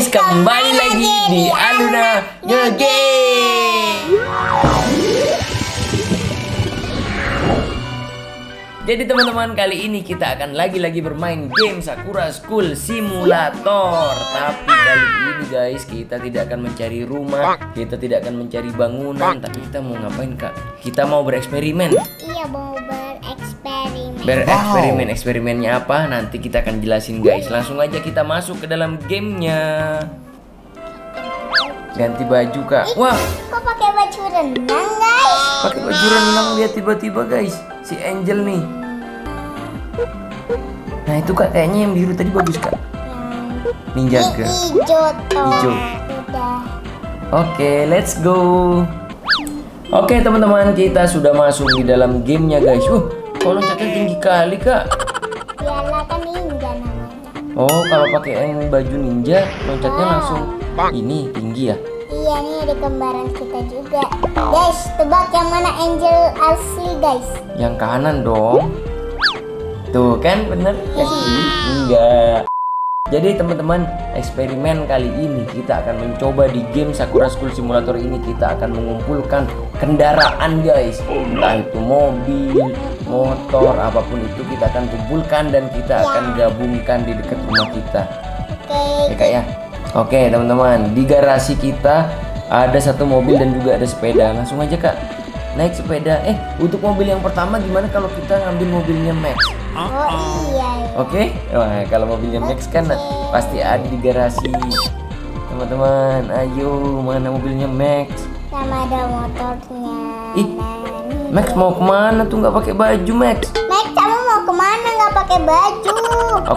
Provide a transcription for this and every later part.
guys, kembali lagi di Aluna Ngegame. Jadi teman-teman kali ini kita akan lagi-lagi bermain game Sakura School Simulator Tapi kali ini guys kita tidak akan mencari rumah Kita tidak akan mencari bangunan Tapi kita mau ngapain kak? Kita mau bereksperimen Iya mau bereksperimen. Bereksperimen, eksperimennya apa? Nanti kita akan jelasin guys Langsung aja kita masuk ke dalam gamenya Ganti baju kak Wah Kok pakai baju renang guys? pakai baju renang dia tiba-tiba guys Si Angel nih Nah itu kak kayaknya yang biru tadi bagus kak Yang Ninjaga hijau. Hijau. Udah. Oke, let's go. Oke, teman-teman, kita sudah masuk di dalam gamenya, guys. Uh, kok loncatnya tinggi kali, Kak? Piala kan ninja namanya. Oh, kalau pakai yang baju ninja, loncatnya langsung ini tinggi ya. Iya nih ada kembaran kita juga. Guys, tebak yang mana angel asli guys? Yang kanan dong. Tuh kan bener yang ini enggak. Jadi teman-teman, eksperimen kali ini kita akan mencoba di game Sakura School Simulator ini kita akan mengumpulkan kendaraan guys. Entah itu mobil, motor, apa pun itu kita akan kumpulkan dan kita akan gabungkan di dekat rumah kita. Oke. Ya kak ya. Oke teman-teman, di garasi kita ada satu mobil dan juga ada sepeda. Langsung aja kak, naik sepeda. Eh, untuk mobil yang pertama gimana kalau kita ngambil mobilnya Max? Oh iya. Oke, Wah, kalau mobilnya Max kan pasti ada di garasi. Teman-teman, ayo mana mobilnya Max? Sama ada motornya. Ih. Max mau ke mana tuh nggak pakai baju Max? Max, kamu mau ke mana nggak pakai baju?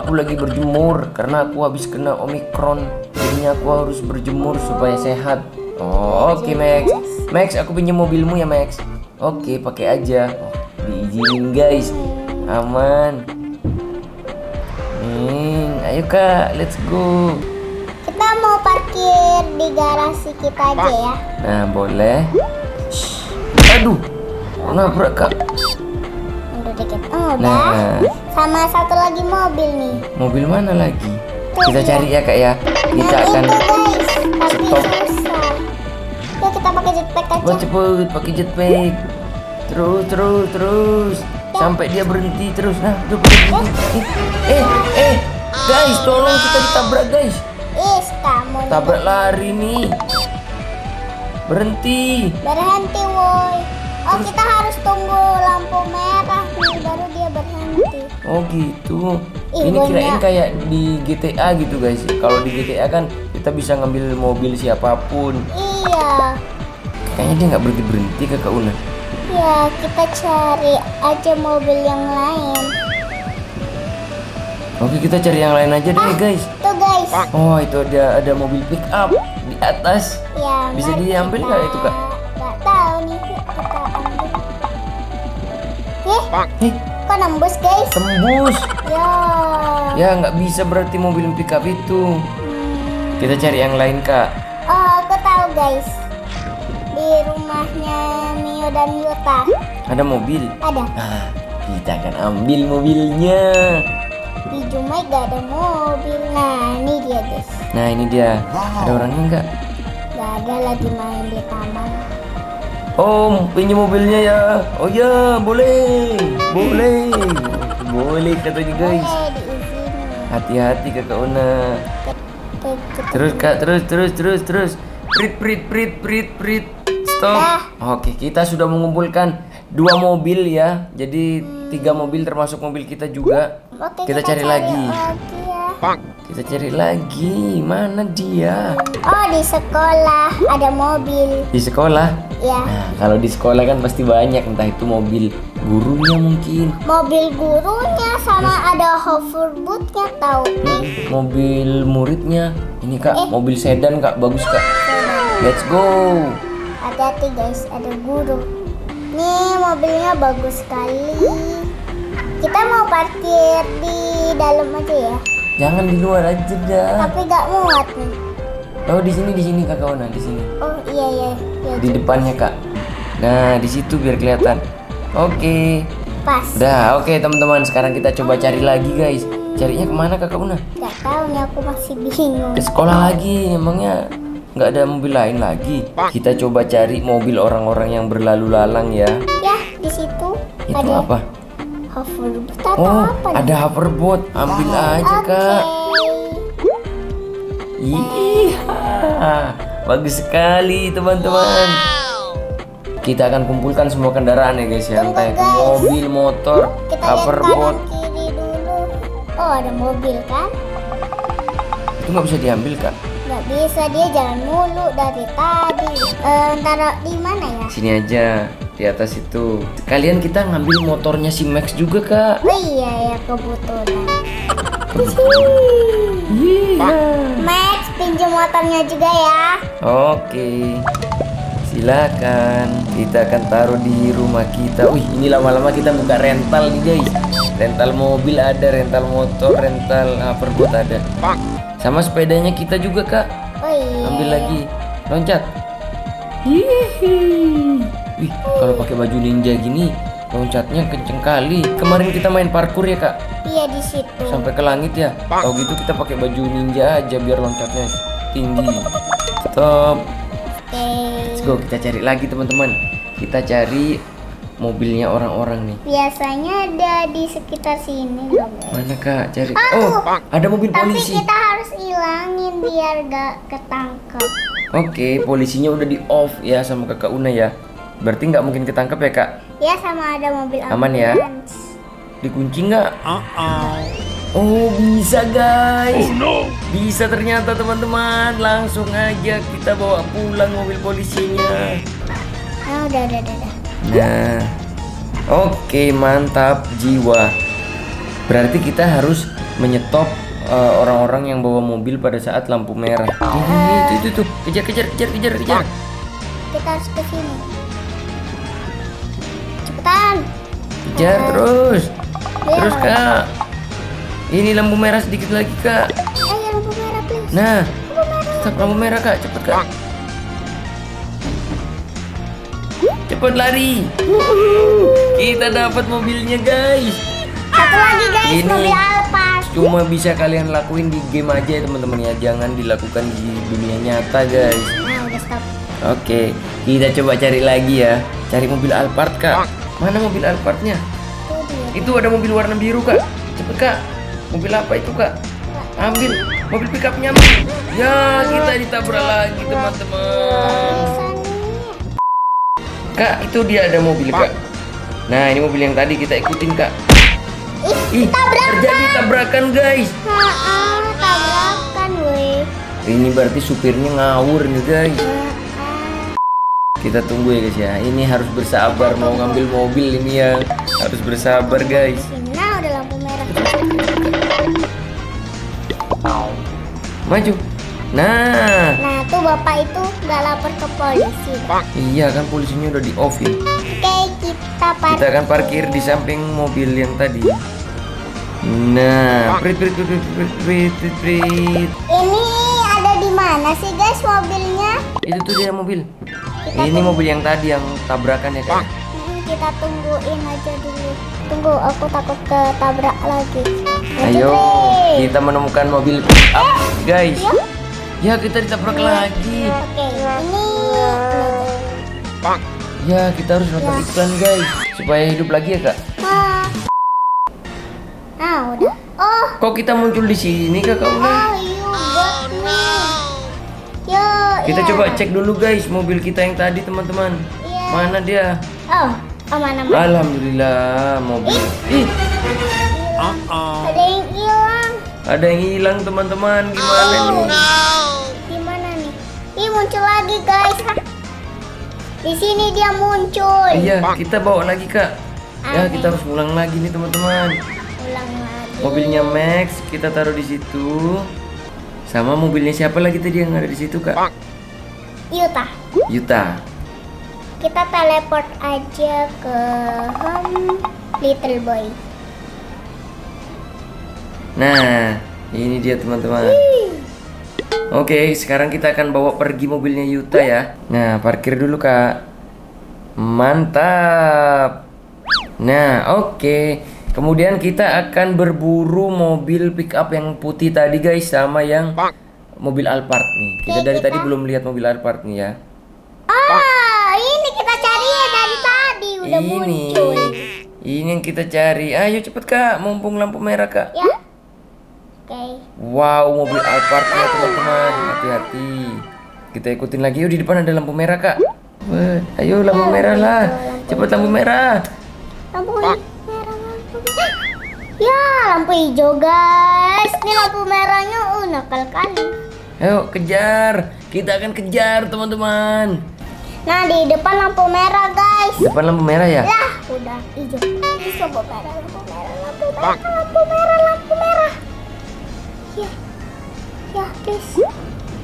Aku lagi berjemur karena aku habis kena omikron. Jadinya aku harus berjemur supaya sehat. Oh, oke Max. Max, aku pinjam mobilmu ya Max. Oke, pakai aja. Oh, diizinin guys. Aman. Nih, ayo kak, let's go. Kita mau parkir di garasi kita aja ya. Nah, boleh. Aduh, nabrak kak. Mundur dikit. Oh. Nah, Sama satu lagi mobil nih. mobil mana lagi? Kita cari ya kak ya. Kita Yang akan itu guys, stop. Yuk kita pakai jetpack aja. Wah cepet pakai jetpack. Terus terus terus sampai dia berhenti terus. Nah, udah berhenti. Eh, eh, eh, guys, tolong kita ditabrak guys. Is, kamu. Tabrak lari nih. Berhenti. berhenti woi. Oh, kita harus tunggu lampu merah nih baru dia berhenti. Oh gitu. Ih, Ini kirain kayak di GTA gitu guys. Kalau di GTA kan kita bisa ngambil mobil siapa pun. Iya. Kayaknya dia nggak berhenti berhenti kakak Una. Ya, kita cari aja mobil yang lain. Oke kita cari yang lain aja deh guys. Tuh guys. Oh itu ada ada mobil pick up di atas. Ya, Bisa diambil nggak itu, Kak? Eh, Eh kok nembus guys? tembus. Ya. Ya nggak bisa berarti mobil pick up itu. Hmm. Kita cari yang lain kak. Oh, aku tahu guys. Di rumahnya Mio dan Yuta Ada mobil. ada. Nah kita akan ambil mobilnya. Di Jumai gak ada mobil. Nah, ini dia guys. Nah ini dia. Ada orangnya nggak? Gak ada lagi main di taman. Om pinjam mobilnya ya. Oh ya boleh. Boleh. Boleh katanya guys. Hati-hati kakak ke- Terus kak terus terus terus terus. Prit prit prit prit prit. Stop. Oke kita sudah mengumpulkan dua mobil ya. Jadi tiga mobil termasuk mobil kita juga. Oke, Kita cari lagi. lagi ya. Kita cari lagi. Mana dia? Oh, di sekolah ada mobil. Di sekolah. Ya. Nah, kalau di sekolah kan pasti banyak entah itu mobil gurunya mungkin, Mobil gurunya sama ada hoverboardnya tahu. mobil muridnya. Ini Kak, mobil sedan Kak, bagus Kak. Let's go. Hati-hati guys, ada guru. Nih mobilnya bagus sekali. Kita mau parkir di dalam aja ya. Jangan di luar aja dah. Tapi gak muat nih. Oh, di sini di sini Kakak Ona, di sini. Oh iya iya. iya Di depannya Kak. Nah, di situ biar kelihatan. Oke. pas. Udah, oke teman-teman. Sekarang kita coba cari lagi guys. carinya ke mana kakak Una? Gak tahu nih aku masih bingung. Ke sekolah lagi, emangnya nggak ada mobil lain lagi? Kita coba cari mobil orang-orang yang berlalu lalang ya. Ya, di situ Itu ada apa? hoverboard atau Oh, apa ada hoverboard. Ambil aja Oke. kak. Iya, bagus sekali teman-teman. Kita akan kumpulkan semua kendaraan ya guys ya, entah itu mobil, motor, hoverboard. Oh, ada mobil kan? Itu nggak bisa diambil kak. Gak bisa dia jalan mulu dari tadi. Eh, taruh di mana ya? Sini aja, di atas itu. Kalian kita ngambil motornya si Max juga kak. Oh iya ya kebetulan. Iya. Max pinjam motornya juga ya. Oke. Silakan. Kita akan taruh di rumah kita. Wih, ini lama-lama kita buka rental nih, guys. Rental mobil ada, rental motor, rental hoverboard ada. Sama sepedanya kita juga, Kak. Oh iya. Ambil lagi. Loncat. Hihi. Wih, kalau pakai baju ninja gini, loncatnya kenceng kali. Kemarin kita main parkour ya, Kak. Iya di situ. Sampai ke langit ya. Tahu gitu kita pakai baju ninja aja biar loncatnya tinggi. Stop. Oke. Let's go kita cari lagi teman-teman. Kita cari mobilnya orang-orang nih. Biasanya ada di sekitar sini loh. Mana kak? Cari. Oh, ada mobil Tapi polisi. kita harus ilangin biar gak ketangkep. Oke, polisinya udah di off ya sama kakak Una ya. Berarti nggak mungkin ketangkep ya kak? Ya sama ada mobil Aman ya? ambulans. Dikunci nggak? Oh bisa guys. Bisa ternyata teman-teman. Langsung aja kita bawa pulang mobil polisinya. Nah udah udah udah. udah. Nah, oke mantap jiwa. Berarti kita harus menyetop eh, orang-orang yang bawa mobil pada saat lampu merah. Ini itu itu tuh kejar kejar kejar kejar kejar. Kita harus ke sini. Cepetan. Kejar terus. Ya. Terus kak. Ini lampu merah sedikit lagi kak. Ayo lampu merah please. Nah, Lampu merah. stop lampu merah kak, cepet kak. Cepet lari. Kita dapat mobilnya guys. Satu lagi guys Ini. mobil Alphard. Cuma bisa kalian lakuin di game aja ya teman-teman ya, jangan dilakukan di dunia nyata guys. Nah udah stop. Oke, kita coba cari lagi ya. Cari mobil Alphard kak. Mana mobil Alphardnya? Itu dia. Itu ada mobil warna biru kak. Cepet kak. Mobil apa itu kak? Ambil. Mobil pickupnya ambil. Ya kita ditabrak lagi teman-teman. Kak itu dia ada mobil kak. Nah ini mobil yang tadi kita ikutin kak. Ih, Ih terjadi tabrakan guys. Tabrakan. Ini berarti supirnya ngawur nih guys. Kita tunggu ya guys ya. Ini harus bersabar mau ngambil mobil ini ya. Harus bersabar guys. Nah udah lampu merah. Maju. Nah, Nah tuh bapak itu nggak lapor ke polisi. iya kan polisinya udah di off ya. Oke kita parkir. Kita akan parkir di samping mobil yang tadi. Nah, prit prit prit prit prit prit. Ini mana sih guys mobilnya? Itu tuh dia mobil. Ini mobil yang tadi yang tabrakan ya kan? Hmm, kita tungguin aja dulu. Tunggu, aku takut ketabrak lagi. Ayo, Pri. kita menemukan mobil pick up, guys. Ya. Ya, kita ditabrak lagi. Oke, ini. Ya, kita harus nonton iklan, guys, supaya hidup lagi ya, Kak. Ah. Ah, udah. Oh, Kok kita muncul di sini, Kak? Kak oh, you got me. Yo, Kita iya. coba cek dulu, guys, mobil kita yang tadi, teman-teman. Iya. Mana dia? Oh, aman aman. Alhamdulillah, mobil. Ih, Ada yang hilang. ada yang hilang, teman-teman. Gimana nih? Gimana nih? Ih, muncul lagi, guys. Hah? Di sini dia muncul. Iya, kita bawa lagi, Kak. Ya, Aneh. kita harus ulang lagi nih, teman-teman. Ulang lagi. Mobilnya Max kita taruh di situ. Sama mobilnya siapa lagi tadi yang ada di situ, Kak? Yuta. Yuta. Kita teleport aja ke home little boy. Nah, ini dia teman-teman. Oke, sekarang kita akan bawa pergi mobilnya Yuta ya. Nah, parkir dulu, Kak. Mantap. Nah, oke. Kemudian kita akan berburu mobil pick up yang putih tadi guys sama yang mobil Alphard nih. Kita Oke, dari kita- tadi belum lihat mobil Alphard nih ya. Ah, ini kita cari ya dari tadi udah ini. muncul. Ini yang kita cari. Ayo cepet kak, mumpung lampu merah kak. Ya. Oke. Wow, mobil Alphard ya teman-teman. Hati-hati. Kita ikutin lagi. Yuk di depan ada lampu merah kak. Ayo lampu merah lah. Cepet lampu merah. Lampu merah, lampu Ya, lampu hijau guys. Ini lampu merahnya uh nakal kali. Ayo kejar. Kita akan kejar teman-teman. Nah, di depan lampu merah guys. Depan lampu merah ya. Lah, udah hijau. Ini lampu merah, lampu merah, lampu merah, lampu merah, lampu merah. Ya, ya, please.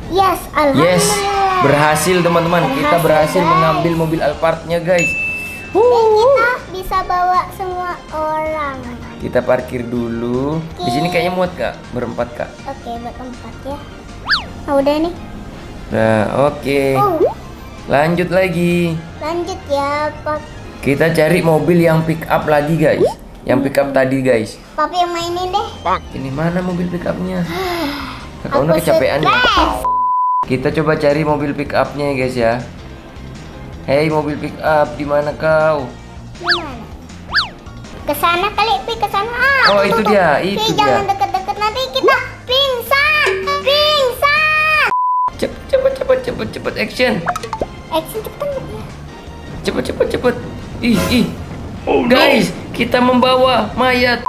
Yes, Yes, alhamdulillah. berhasil teman-teman. Kita Berhasil, berhasil guys. mengambil mobil Alphardnya guys. Dan kita bisa bawa semua orang. Kita parkir dulu. Di sini kayaknya muat kak, berempat kak. Oke, berempat ya. Nah, udah nih. Nah, oke. Oh, Lanjut lagi. lanjut ya, Pak. Kita cari mobil yang pick up lagi guys. Yang pick up tadi guys. Papi yang mainin deh. Ini mana mobil pick upnya? Kakak Una Aku kecapean ya. Kita coba cari mobil pick upnya ya guys ya. Hei mobil pick up, di mana kau? Gimana? Ke sana kali, Pi, ke sana. Ah, Oh, itu dia, itu jangan dia. deket-deket nanti kita pingsan. Pingsan. Cepet cepet cepet cepet cepet action. Action cepetan ya. Cepet cepet cepet. Ih ih. Guys, kita membawa mayat.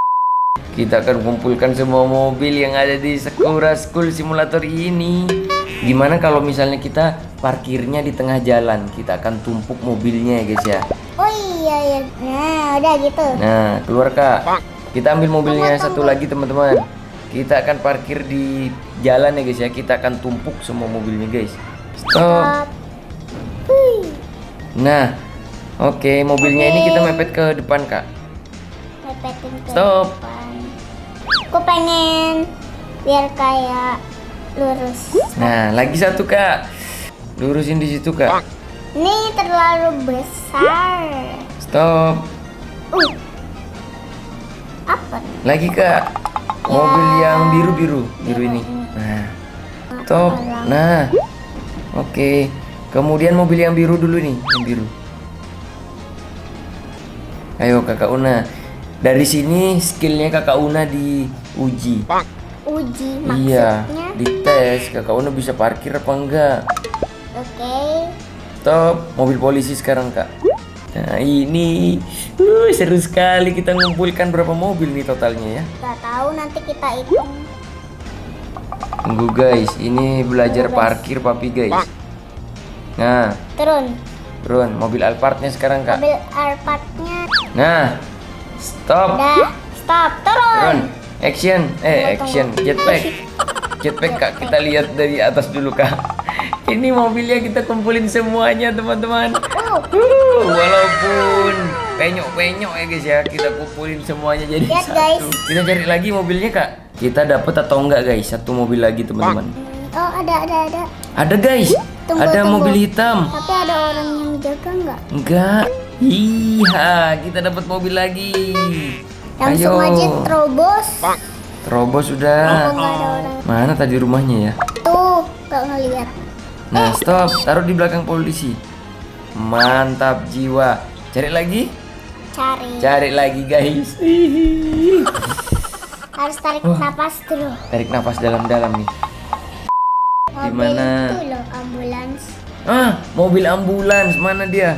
Kita akan kumpulkan semua mobil yang ada di Sakura School Simulator ini. Gimana kalau misalnya kita parkirnya di tengah jalan? Kita akan tumpuk mobilnya ya guys ya. Oh iya ya. Nah, udah gitu. Nah, keluar kak. Kita ambil mobilnya satu lagi teman-teman. Kita akan parkir di jalan ya guys ya. Kita akan tumpuk semua mobilnya guys. Stop. Nah, oke mobilnya ini kita mepet ke depan kak. Mepetin ke Stop. depan. Aku pengen biar kayak lurus. Nah, lagi satu kak. Lurusin di situ kak. Ini terlalu besar. Stop. Uh. Apa? nih? Lagi kak. Mobil yang biru biru biru ini. Nah, stop. Nah, oke. Kemudian mobil yang biru dulu nih, yang biru. Ayo kakak Una. Dari sini skillnya kakak Una diuji. Uji Iya, maksudnya. dites kakak Una bisa parkir apa enggak. Oke. Stop, mobil polisi sekarang kak. Nah ini, uh, seru sekali kita ngumpulkan berapa mobil nih totalnya ya. Gak tahu nanti kita hitung. Tunggu guys, ini belajar parkir papi guys. Nah, Turun. turun mobil Alphardnya sekarang kak. Mobil Alphardnya. Nah, stop, Udah. Stop. Turun. turun, action, eh Tunggu, action, tunggu. jetpack, jetpack kak. Kita lihat dari atas dulu kak. Ini mobilnya kita kumpulin semuanya teman-teman. Uh. Walaupun penyok-penyok ya guys ya, kita kumpulin semuanya jadi Lihat, satu. guys. Kita cari lagi mobilnya kak. Kita dapat atau enggak guys? Satu mobil lagi teman-teman. Oh ada ada ada. Ada guys, Tunggu, ada tunggu. mobil hitam. Tapi ada orang yang jaga nggak? Enggak. Iya, kita dapat mobil lagi. Langsung Ayo. aja terobos. Terobos Oh, sudah. orang. Mana tadi rumahnya ya? Tuh, nggak ngeliat. Nah, stop. Taruh di belakang polisi. Mantap jiwa. Cari lagi? Cari. Cari lagi, guys. Harus tarik Oh. napas dulu. Tarik nafas dalam-dalam nih. Itu loh ambulans. Ah, mobil ambulans. Mana dia?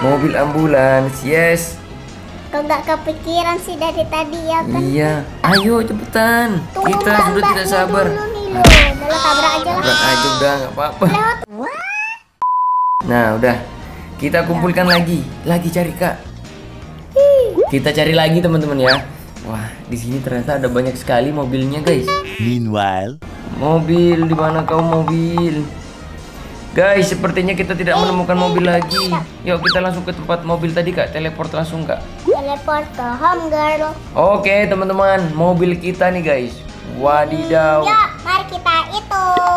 Mobil ambulans. Yes. Kok nggak kepikiran sih dari tadi ya kan? Iya. Ayo cepetan. Tunggu Kita sudah tidak sabar. Dulu nih loh. Udah lo tabrak aja lah. Tabrak aja udah nggak apa-apa. Nah, udah. Kita kumpulkan lagi. Lagi cari, Kak. Kita cari lagi, teman-teman ya. Wah, di sini ternyata ada banyak sekali mobilnya, guys. Meanwhile, Mobil, di mana kau mobil? Guys, sepertinya kita tidak menemukan mobil lagi. Yuk, kita langsung ke tempat mobil tadi, Kak. Teleport langsung, Kak. Teleport ke home girl. Oke, teman-teman. Mobil kita nih, guys. Wadidaw. Hitung.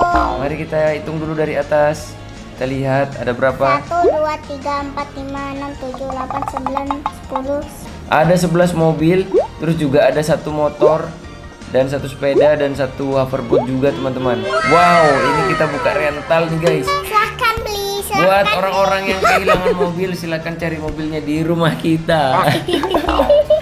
Mari kita hitung dulu dari atas. Kita lihat ada berapa? Satu, dua, tiga, empat, lima, enam, tujuh, delapan, sembilan, sepuluh, Ada 11 mobil, terus juga ada satu motor dan satu sepeda dan satu hoverboard juga teman-teman. Wow, ini kita buka rental nih guys. Silahkan beli. Silahkan Buat orang-orang yang kehilangan mobil, silahkan cari mobilnya di rumah kita.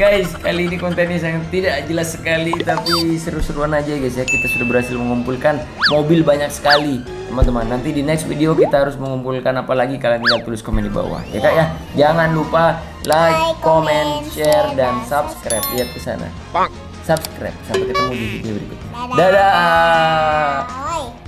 guys, kali ini kontennya sangat tidak jelas sekali, tapi seru-seruan aja guys ya. Kita sudah berhasil mengumpulkan mobil banyak sekali, teman-teman. Nanti di next video kita harus mengumpulkan apa lagi kalian tinggal tulis komen di bawah, ya kak ya. Jangan lupa like, comment, share, dan subscribe. Lihat ke sana. Subscribe. Sampai ketemu di video berikutnya. Dadah. Dadah. Oi.